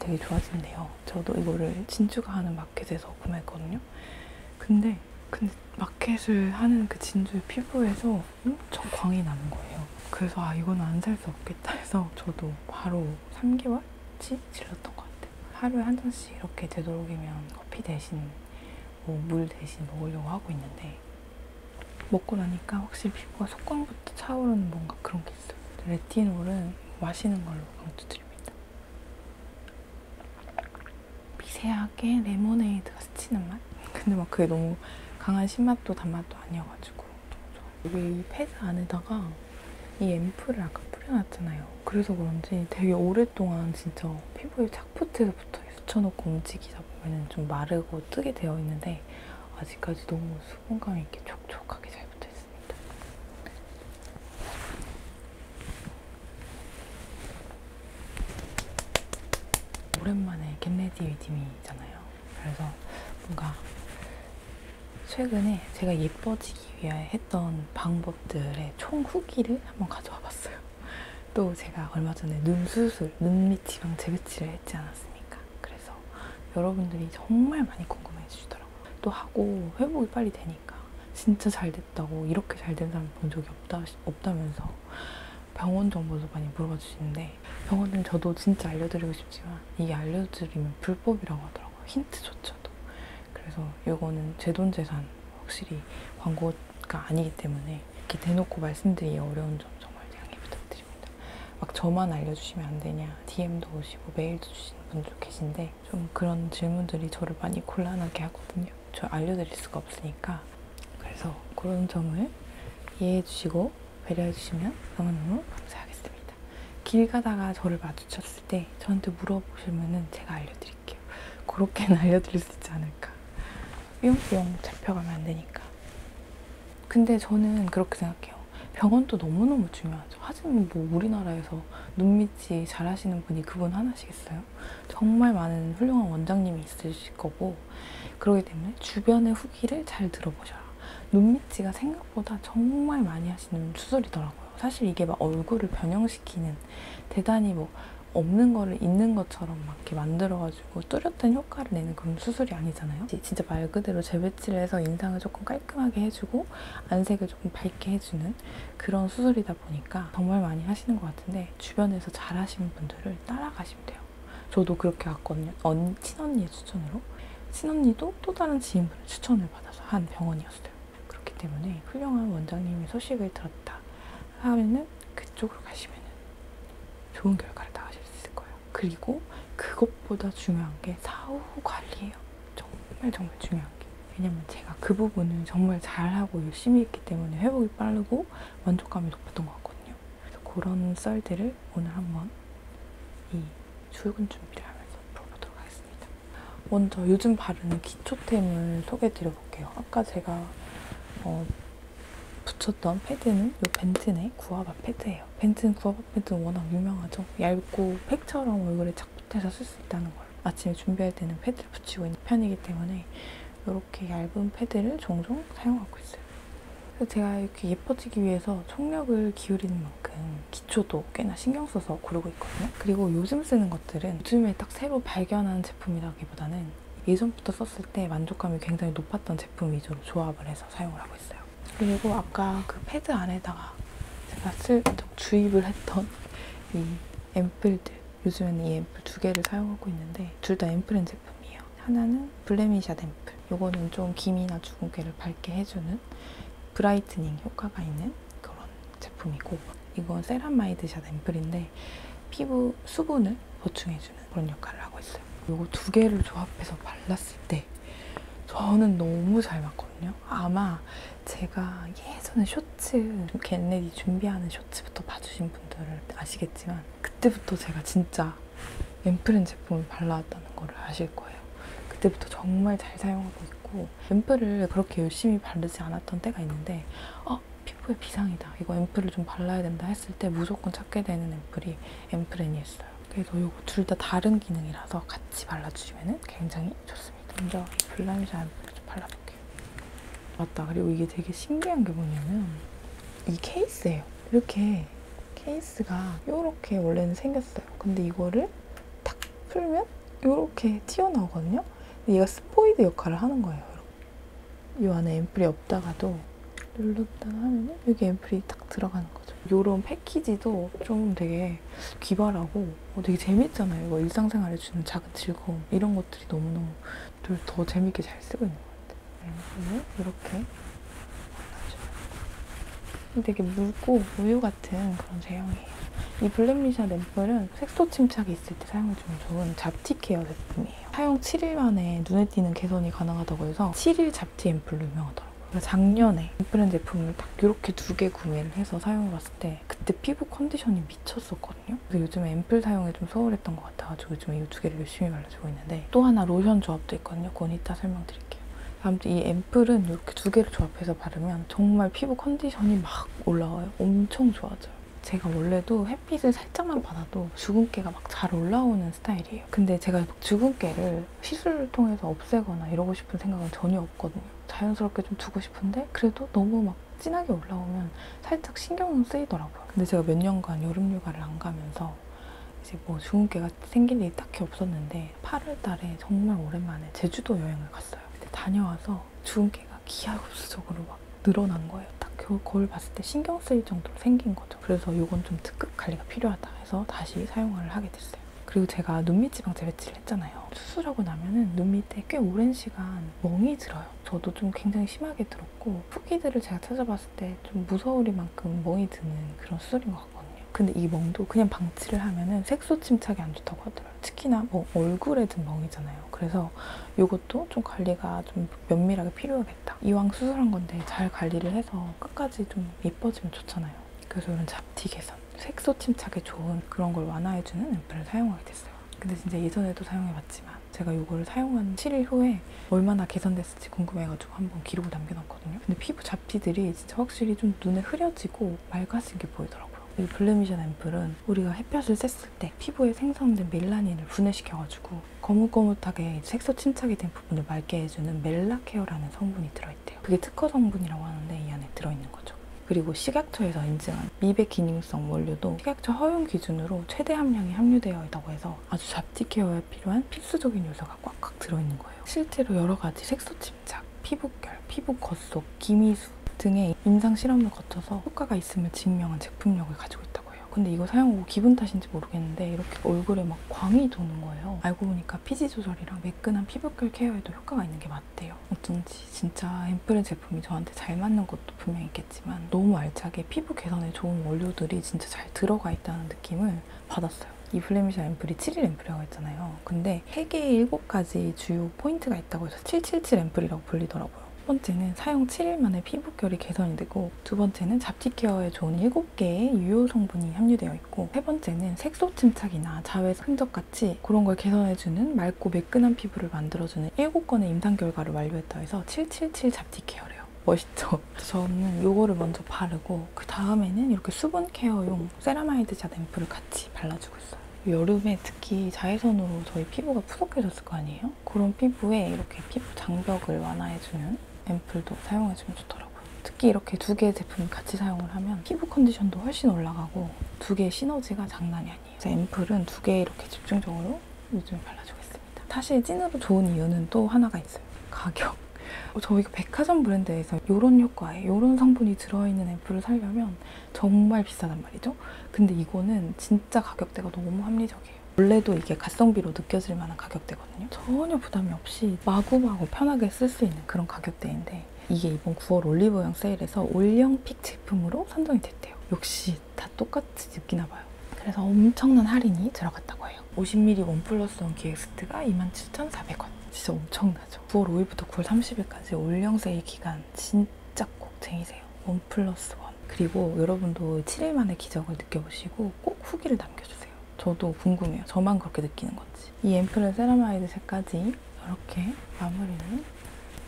되게 좋아진대요. 저도 이거를 진주가 하는 마켓에서 구매했거든요. 근데 근데 마켓을 하는 그 진주의 피부에서 엄청 광이 나는 거예요. 그래서 아 이건 안 살 수 없겠다 해서 저도 바로 3개월치 질렀던 것 같아요. 하루에 한 잔씩 이렇게 되도록이면 커피 대신 뭐 물 대신 먹으려고 하고 있는데 먹고 나니까 확실히 피부가 속광부터 차오르는 뭔가 그런 게 있어요. 레티놀은 마시는 걸로 강추드립니다. 미세하게 레모네이드가 스치는 맛? 근데 막 그게 너무 강한 신맛도 단맛도 아니어가지고. 여기 이 패드 안에다가 이 앰플을 아까 뿌려놨잖아요. 그래서 그런지 되게 오랫동안 진짜 피부에 착붙해서 붙어있어. 붙여놓고 움직이다 보면 좀 마르고 뜨게 되어 있는데 아직까지 너무 수분감 있게 촉촉하게 잘 붙어있습니다. get ready with me잖아요. 그래서 뭔가 최근에 제가 예뻐지기 위해 했던 방법들의 총 후기를 한번 가져와 봤어요. 또 제가 얼마 전에 눈 수술, 눈밑 지방 재배치를 했지 않았습니까? 그래서 여러분들이 정말 많이 궁금해 주시더라고요. 또 하고 회복이 빨리 되니까 진짜 잘 됐다고 이렇게 잘 된 사람 본 적이 없다, 없다면서 병원 정보도 많이 물어봐 주시는데 병원은 저도 진짜 알려드리고 싶지만 이게 알려드리면 불법이라고 하더라고요. 힌트조차도. 그래서 이거는 제 돈 재산 확실히 광고가 아니기 때문에 이렇게 대놓고 말씀드리기 어려운 점 정말 양해 부탁드립니다. 막 저만 알려주시면 안 되냐 DM도 오시고 메일도 주시는 분들 계신데 좀 그런 질문들이 저를 많이 곤란하게 하거든요. 저 알려드릴 수가 없으니까 그래서 그런 점을 이해해 주시고 배려해 주시면 너무너무 감사하겠습니다. 길 가다가 저를 마주쳤을 때 저한테 물어보시면은 제가 알려드릴게요. 그렇게는 알려드릴 수 있지 않을까. 뿅뿅 잡혀가면 안 되니까. 근데 저는 그렇게 생각해요. 병원도 너무너무 중요하죠. 하지만 뭐 우리나라에서 눈밑이 잘하시는 분이 그분 하나시겠어요? 정말 많은 훌륭한 원장님이 있으실 거고 그러기 때문에 주변의 후기를 잘 들어보셔라. 눈 밑이가 생각보다 정말 많이 하시는 수술이더라고요. 사실 이게 막 얼굴을 변형시키는 대단히 뭐 없는 거를 있는 것처럼 막 이렇게 만들어가지고 뚜렷한 효과를 내는 그런 수술이 아니잖아요. 진짜 말 그대로 재배치를 해서 인상을 조금 깔끔하게 해주고 안색을 조금 밝게 해주는 그런 수술이다 보니까 정말 많이 하시는 것 같은데 주변에서 잘 하시는 분들을 따라가시면 돼요. 저도 그렇게 갔거든요. 언, 친언니의 추천으로. 친언니도 또 다른 지인분의 추천을 받아서 한 병원이었어요. 때문에 훌륭한 원장님의 소식을 들었다 하면은 그쪽으로 가시면은 좋은 결과를 나가실 수 있을 거예요. 그리고 그것보다 중요한 게 사후 관리예요. 정말 정말 중요한 게. 왜냐면 제가 그 부분을 정말 잘하고 열심히 했기 때문에 회복이 빠르고 만족감이 높았던 것 같거든요. 그래서 그런 썰들을 오늘 한번 이 출근 준비를 하면서 풀어보도록 하겠습니다. 먼저 요즘 바르는 기초템을 소개해 드려볼게요. 아까 제가 어, 붙였던 패드는 이 벤튼의 구아바 패드예요. 벤튼 구아바 패드는 워낙 유명하죠. 얇고 팩처럼 얼굴에 착 붙여서 쓸 수 있다는 걸. 아침에 준비할 때는 패드를 붙이고 있는 편이기 때문에 이렇게 얇은 패드를 종종 사용하고 있어요. 그래서 제가 이렇게 예뻐지기 위해서 총력을 기울이는 만큼 기초도 꽤나 신경 써서 고르고 있거든요. 그리고 요즘 쓰는 것들은 요즘에 딱 새로 발견한 제품이라기보다는 예전부터 썼을 때 만족감이 굉장히 높았던 제품 위주로 조합을 해서 사용을 하고 있어요. 그리고 아까 그 패드 안에다가 제가 슬쩍 주입을 했던 이 앰플들 요즘에는 이 앰플 두 개를 사용하고 있는데 둘 다 앰플엔 제품이에요. 하나는 블레미샷 앰플 요거는 좀 기미나 주근깨를 밝게 해주는 brightening 효과가 있는 그런 제품이고 이건 세라마이드샷 앰플인데 피부 수분을 보충해주는 그런 역할을 하고 있어요. 요거 두 개를 조합해서 발랐을 때 저는 너무 잘 맞거든요. 아마 제가 예전에 쇼츠, get ready 준비하는 쇼츠부터 봐주신 분들은 아시겠지만 그때부터 제가 진짜 앰플엔 제품을 발라왔다는 거를 아실 거예요. 그때부터 정말 잘 사용하고 있고 앰플을 그렇게 열심히 바르지 않았던 때가 있는데 어, 피부에 비상이다. 이거 앰플을 좀 발라야 된다 했을 때 무조건 찾게 되는 앰플이 앰플앤이었어요. 그래서 이거 둘다 다른 기능이라서 같이 발라주시면 굉장히 좋습니다. 먼저 이 블라미샤 앰플을 좀 발라볼게요. 맞다. 그리고 이게 되게 신기한 게 뭐냐면 이 케이스예요. 이렇게 케이스가 이렇게 원래는 생겼어요. 근데 이거를 탁 풀면 이렇게 튀어나오거든요. 근데 얘가 스포이드 역할을 하는 거예요. 이 안에 앰플이 없다가도 눌렀다가 하면 여기 앰플이 딱 들어가는 거죠. 이런 패키지도 좀 되게 기발하고 어, 되게 재밌잖아요. 이거 일상생활에 주는 작은 즐거움 이런 것들이 너무너무 더- 더 재밌게 잘 쓰고 있는 것 같아요. 앰플을 이렇게 발라줘요. 되게 묽고 우유 같은 그런 제형이에요. 이 블레미샷 앰플은 색소 침착이 있을 때 사용해주면 좋은 잡티 케어 제품이에요. 사용 7일 만에 눈에 띄는 개선이 가능하다고 해서 7일 잡티 앰플로 유명하더라고요. 작년에 앰플엔 제품을 딱 이렇게 두 개 구매를 해서 사용해봤을 때 그때 피부 컨디션이 미쳤었거든요. 그래서 요즘에 앰플 사용에 좀 소홀했던 것 같아가지고 요즘에 이 두 개를 열심히 발라주고 있는데 또 하나 로션 조합도 있거든요. 그건 이따 설명드릴게요. 아무튼 이 앰플은 이렇게 두 개를 조합해서 바르면 정말 피부 컨디션이 막 올라와요. 엄청 좋아져요. 제가 원래도 햇빛을 살짝만 받아도 주근깨가 막 잘 올라오는 스타일이에요. 근데 제가 막 주근깨를 시술을 통해서 없애거나 이러고 싶은 생각은 전혀 없거든요. 자연스럽게 좀 두고 싶은데 그래도 너무 막 진하게 올라오면 살짝 신경은 쓰이더라고요. 근데 제가 몇 년간 여름 휴가를 안 가면서 이제 뭐 주근깨가 생길 일이 딱히 없었는데 8월 달에 정말 오랜만에 제주도 여행을 갔어요. 근데 다녀와서 주근깨가 기하급수적으로 막 늘어난 거예요. 딱 그- 거울 봤을 때 신경 쓰일 정도로 생긴 거죠. 그래서 이건 좀 특급 관리가 필요하다 해서 다시 사용을 하게 됐어요. 그리고 제가 눈밑 지방 재배치를 했잖아요. 수술하고 나면은 눈 밑에 꽤 오랜 시간 멍이 들어요. 저도 좀 굉장히 심하게 들었고 후기들을 제가 찾아봤을 때 좀 무서우리만큼 멍이 드는 그런 수술인 것 같거든요. 근데 이 멍도 그냥 방치를 하면은 색소 침착이 안 좋다고 하더라고요. 특히나 뭐 얼굴에 든 멍이잖아요. 그래서 이것도 좀 관리가 좀 면밀하게 필요하겠다. 이왕 수술한 건데 잘 관리를 해서 끝까지 좀 예뻐지면 좋잖아요. 그래서 이런 잡티 개선, 색소 침착에 좋은 그런 걸 완화해주는 앰플을 사용하게 됐어요. 근데 진짜 예전에도 사용해봤지만 제가 이거를 사용한 7일 후에 얼마나 개선됐을지 궁금해가지고 한번 기록을 남겨놨거든요. 근데 피부 잡티들이 진짜 확실히 좀 눈에 흐려지고 맑아진 게 보이더라고요. 이 블레미샷 앰플은 우리가 햇볕을 쐈을 때 피부에 생성된 멜라닌을 분해시켜가지고 거뭇거뭇하게 색소 침착이 된 부분을 맑게 해주는 멜라케어라는 성분이 들어있대요. 그게 특허 성분이라고 하는데 이 안에 들어있는 거죠. 그리고 식약처에서 인증한 미백 기능성 원료도 식약처 허용 기준으로 최대 함량이 함유되어 있다고 해서 아주 잡티 케어에 필요한 필수적인 요소가 꽉꽉 들어있는 거예요. 실제로 여러 가지 색소 침착, 피부결, 피부 겉속, 기미수 등의 임상 실험을 거쳐서 효과가 있음을 증명한 제품력을 가지고 있다고 해요. 근데 이거 사용하고 기분 탓인지 모르겠는데 이렇게 얼굴에 막 광이 도는 거예요. 알고 보니까 피지 조절이랑 매끈한 피부결 케어에도 효과가 있는 게 맞대요. 어쩐지 진짜 앰플엔 제품이 저한테 잘 맞는 것도 분명히 있겠지만 너무 알차게 피부 개선에 좋은 원료들이 진짜 잘 들어가 있다는 느낌을 받았어요. 이 블레미샷 앰플이 7일 앰플이라고 했잖아요. 근데 3개의 7가지 주요 포인트가 있다고 해서 777 앰플이라고 불리더라고요. 첫 번째는 사용 7일 만에 피부결이 개선이 되고 두 번째는 잡티 케어에 좋은 7개의 유효 성분이 함유되어 있고 세 번째는 색소 침착이나 자외 흔적 같이 그런 걸 개선해주는 맑고 매끈한 피부를 만들어주는 7건의 임상 결과를 완료했다 해서 777 잡티 케어래요. 멋있죠? 저는 이거를 먼저 바르고 그 다음에는 이렇게 수분 케어용 세라마이드 잣 앰플을 같이 발라주고 있어요. 여름에 특히 자외선으로 저희 피부가 푸석해졌을 거 아니에요? 그런 피부에 이렇게 피부 장벽을 완화해주는 앰플도 사용해주면 좋더라고요. 특히 이렇게 두 개의 제품을 같이 사용을 하면 피부 컨디션도 훨씬 올라가고 두 개의 시너지가 장난이 아니에요. 그래서 앰플은 두 개 이렇게 집중적으로 요즘에 발라주고 있습니다. 사실 찐으로 좋은 이유는 또 하나가 있어요. 가격. 어, 저희가 백화점 브랜드에서 이런 효과에 이런 성분이 들어있는 앰플을 사려면 정말 비싸단 말이죠. 근데 이거는 진짜 가격대가 너무 합리적이에요. 원래도 이게 가성비로 느껴질 만한 가격대거든요. 전혀 부담이 없이 마구마구 편하게 쓸 수 있는 그런 가격대인데 이게 이번 9월 올리브영 세일에서 올영 pick 제품으로 선정이 됐대요. 역시 다 똑같이 느끼나 봐요. 그래서 엄청난 할인이 들어갔다고 해요. 50ml 원 플러스 원 기획 세트가 27,400원. 진짜 엄청나죠. 9월 5일부터 9월 30일까지 올영 세일 기간 진짜 꼭 챙기세요. 원 플러스 원. 그리고 여러분도 7일 만에 기적을 느껴보시고 꼭 후기를 남겨주세요. 저도 궁금해요. 저만 그렇게 느끼는 건지. 이 앰플은 세라마이드 색까지 이렇게 마무리를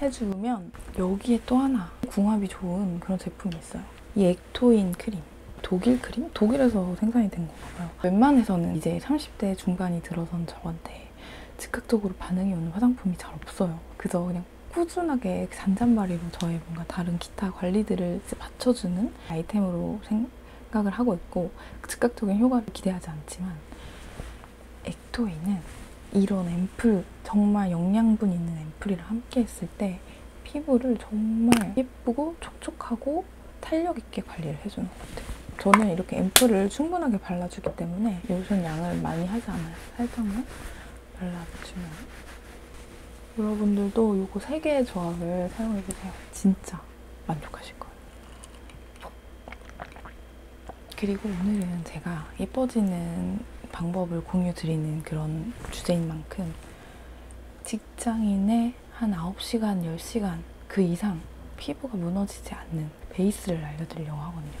해주면 여기에 또 하나 궁합이 좋은 그런 제품이 있어요. 이 액토인 크림. 독일 크림? 독일에서 생산이 된 건가 봐요. 웬만해서는 이제 30대 중반이 들어선 저한테 즉각적으로 반응이 오는 화장품이 잘 없어요. 그저 그냥 꾸준하게 잔잔바리로 저의 뭔가 다른 기타 관리들을 받쳐주는 아이템으로 생 각을 하고 있고 즉각적인 효과를 기대하지 않지만 액토이는 이런 앰플 정말 영양분 있는 앰플이랑 함께 했을 때 피부를 정말 예쁘고 촉촉하고 탄력 있게 관리를 해주는 것 같아요. 저는 이렇게 앰플을 충분하게 발라주기 때문에 로션 양을 많이 하지 않아요. 살짝만 발라주면 여러분들도 이거 세 개의 조합을 사용해보세요. 진짜 만족하실 거예요. 그리고 오늘은 제가 예뻐지는 방법을 공유 드리는 그런 주제인 만큼 직장인의 한 9시간, 10시간 그 이상 피부가 무너지지 않는 베이스를 알려드리려고 하거든요.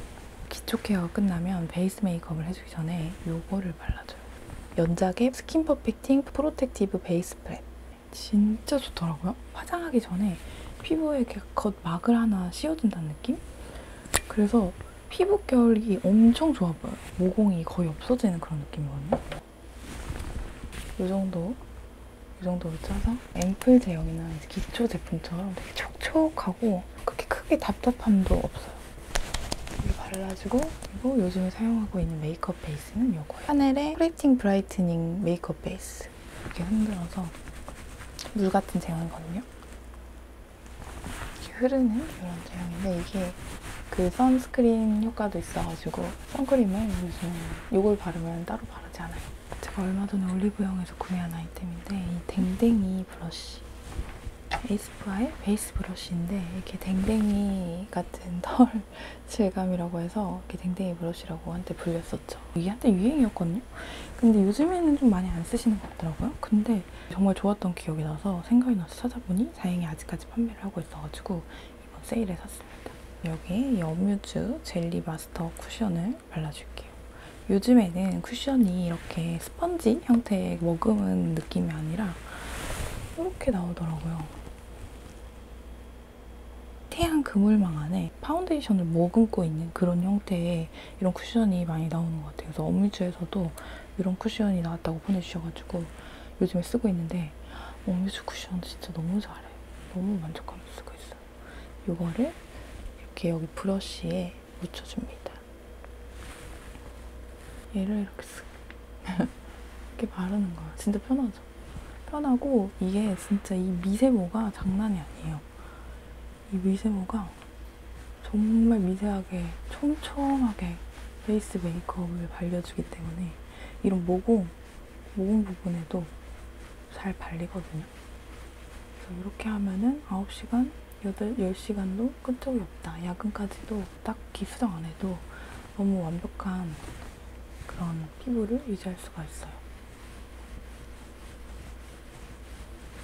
기초 케어가 끝나면 베이스 메이크업을 해주기 전에 이거를 발라줘요. 연작의 Skin Perfecting Protective Base Prep. 진짜 좋더라고요. 화장하기 전에 피부에 겉막을 하나 씌워준다는 느낌? 그래서 피부 결이 엄청 좋아 보여요. 모공이 거의 없어지는 그런 느낌이거든요. 이 정도, 이 정도로 짜서 앰플 제형이나 기초 제품처럼 되게 촉촉하고 그렇게 크게 답답함도 없어요. 발라주고 그리고 요즘에 사용하고 있는 메이크업 베이스는 이거예요. 샤넬의 Hydrating Brightening 메이크업 베이스 이렇게 흔들어서 물 같은 제형이거든요. 이렇게 흐르는 이런 제형인데 이게 그 선스크린 효과도 있어가지고 선크림을 요즘 이걸 바르면 따로 바르지 않아요. 제가 얼마 전에 올리브영에서 구매한 아이템인데 이 댕댕이 브러쉬 에이스프아의 베이스 브러쉬인데 이렇게 댕댕이 같은 털 질감이라고 해서 이렇게 댕댕이 브러쉬라고 한때 불렸었죠. 이게 한때 유행이었거든요. 근데 요즘에는 좀 많이 안 쓰시는 것 같더라고요. 근데 정말 좋았던 기억이 나서 생각이 나서 찾아보니 다행히 아직까지 판매를 하고 있어가지고 이번 세일에 샀습니다. 여기에 어뮤즈 Jelly Master 쿠션을 발라줄게요. 요즘에는 쿠션이 이렇게 스펀지 형태의 머금은 느낌이 아니라 이렇게 나오더라고요. 태양 그물망 안에 파운데이션을 머금고 있는 그런 형태의 이런 쿠션이 많이 나오는 것 같아요. 그래서 어뮤즈에서도 이런 쿠션이 나왔다고 보내주셔가지고 요즘에 쓰고 있는데 어뮤즈 쿠션 진짜 너무 잘해요. 너무 만족하면서 쓰고 있어요. 이거를 이렇게 여기 브러쉬에 묻혀줍니다. 얘를 이렇게 쓱 이렇게 바르는 거야. 진짜 편하죠? 편하고 이게 진짜 이 미세모가 장난이 아니에요. 이 미세모가 정말 미세하게 촘촘하게 베이스 메이크업을 발려주기 때문에 이런 모공, 모공 부분에도 잘 발리거든요. 그래서 이렇게 하면은 9시간, 8, 10시간도 끈 적이 없다. 야근까지도 딱히 수정 안 해도 너무 완벽한 그런 피부를 유지할 수가 있어요.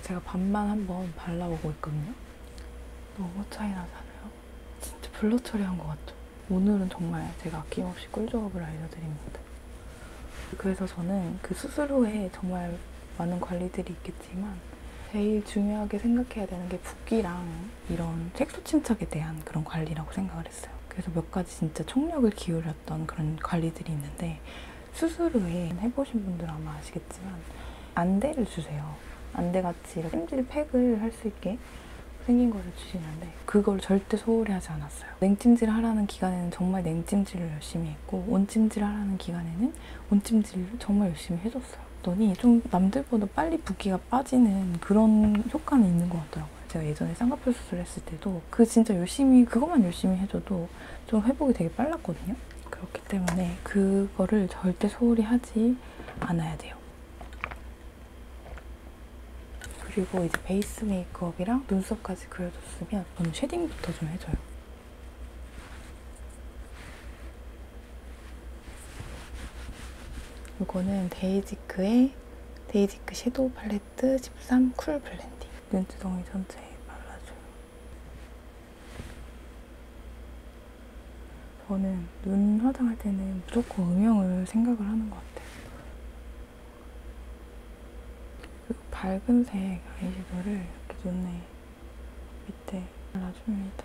제가 반만 한번 발라보고 있거든요. 너무 차이 나잖아요. 진짜 블러 처리한 것 같죠? 오늘은 정말 제가 아낌없이 꿀조합을 알려드립니다. 그래서 저는 그 수술 후에 정말 많은 관리들이 있겠지만 제일 중요하게 생각해야 되는 게 붓기랑 이런 색소 침착에 대한 그런 관리라고 생각을 했어요. 그래서 몇 가지 진짜 총력을 기울였던 그런 관리들이 있는데 수술 후에 해보신 분들 아마 아시겠지만 안대를 주세요. 안대같이 찜질 팩을 할 수 있게 생긴 거를 주시는데 그걸 절대 소홀히 하지 않았어요. 냉찜질 하라는 기간에는 정말 냉찜질을 열심히 했고 온찜질 하라는 기간에는 온찜질을 정말 열심히 해줬어요. 그랬더니 좀 남들보다 빨리 붓기가 빠지는 그런 효과는 있는 것 같더라고요. 제가 예전에 쌍꺼풀 수술 했을 때도 그 진짜 열심히 그것만 열심히 해줘도 좀 회복이 되게 빨랐거든요. 그렇기 때문에 그거를 절대 소홀히 하지 않아야 돼요. 그리고 이제 베이스 메이크업이랑 눈썹까지 그려줬으면 저는 shading부터 좀 해줘요. 이거는 데이지크의 데이지크 shadow 팔레트 13 cool blending. 눈두덩이 전체에 발라줘요. 저는 눈 화장할 때는 무조건 음영을 생각을 하는 것 같아요. 그리고 밝은 색 아이섀도를 이렇게 눈에 밑에 발라줍니다.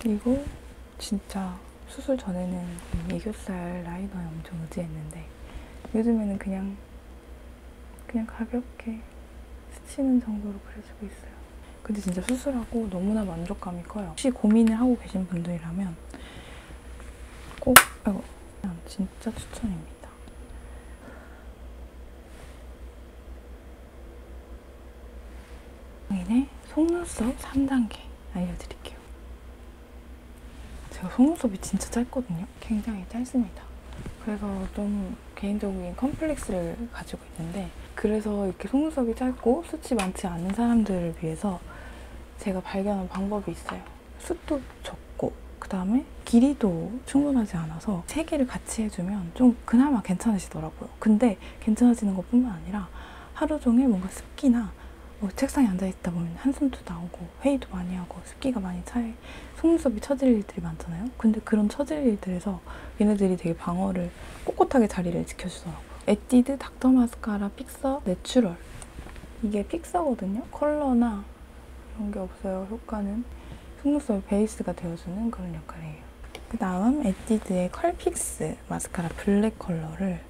그리고 진짜 수술 전에는 이 애교살 라이너에 엄청 의지했는데 요즘에는 그냥 그냥 가볍게 스치는 정도로 그려주고 있어요. 근데 진짜 수술하고 너무나 만족감이 커요. 혹시 고민을 하고 계신 분들이라면 꼭 아이고, 그냥 진짜 추천입니다. 속눈썹 3단계 알려드릴게요. 제가 속눈썹이 진짜 짧거든요. 굉장히 짧습니다. 그래서 좀 개인적인 컴플렉스를 가지고 있는데 그래서 이렇게 속눈썹이 짧고 숱이 많지 않은 사람들을 위해서 제가 발견한 방법이 있어요. 숱도 적고 그 다음에 길이도 충분하지 않아서 세 개를 같이 해주면 좀 그나마 괜찮으시더라고요. 근데 괜찮아지는 것뿐만 아니라 하루 종일 뭔가 습기나 뭐 책상에 앉아있다 보면 한숨도 나오고 회의도 많이 하고 습기가 많이 차에 속눈썹이 처질 일들이 많잖아요. 근데 그런 처질 일들에서 얘네들이 되게 방어를 꼿꼿하게 자리를 지켜주더라고요. 에뛰드 Dr. Mascara Fixer Natural 이게 fixer거든요. 컬러나 이런 게 없어요. 효과는 속눈썹 베이스가 되어주는 그런 역할이에요. 그 다음 에뛰드의 Curl Fix 마스카라 블랙 컬러를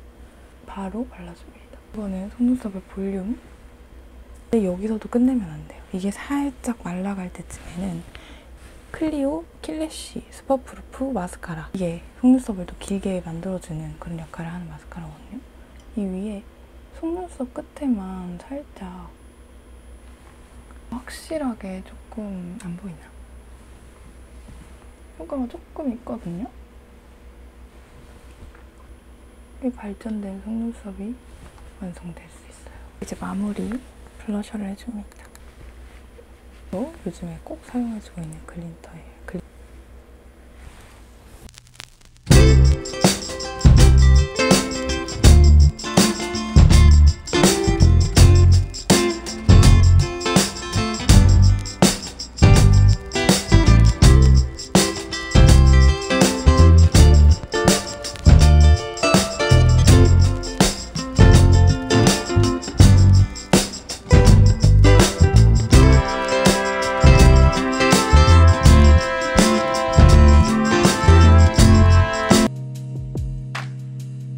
바로 발라줍니다. 이거는 속눈썹의 볼륨 근데 여기서도 끝내면 안 돼요. 이게 살짝 말라갈 때쯤에는 클리오 Kill Lash Superproof 마스카라 이게 속눈썹을 더 길게 만들어주는 그런 역할을 하는 마스카라거든요. 이 위에 속눈썹 끝에만 살짝 확실하게 조금 안 보이나? 효과가 조금 있거든요. 이 발전된 속눈썹이 완성될 수 있어요. 이제 마무리 블러셔를 해줍니다. 또 요즘에 꼭 사용해주고 있는 글린터예요.